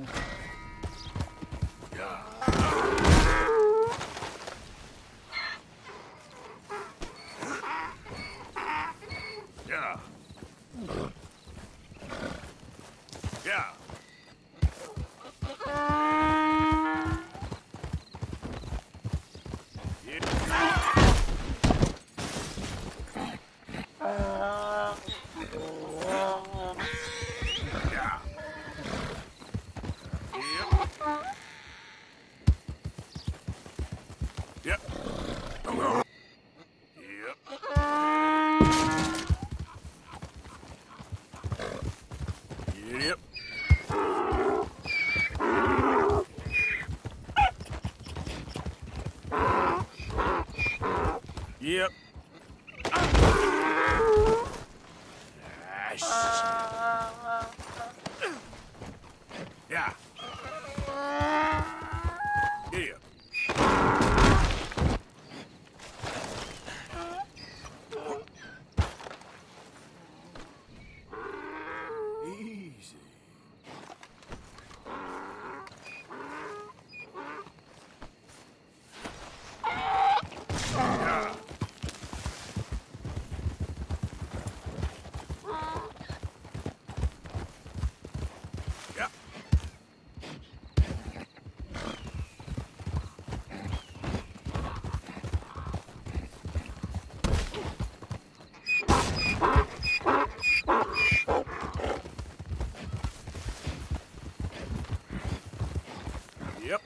Yeah. Yep. Yeah. Yep.